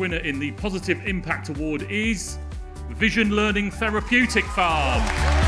winner in the Positive Impact Award is Vision Learning Therapeutic Farm.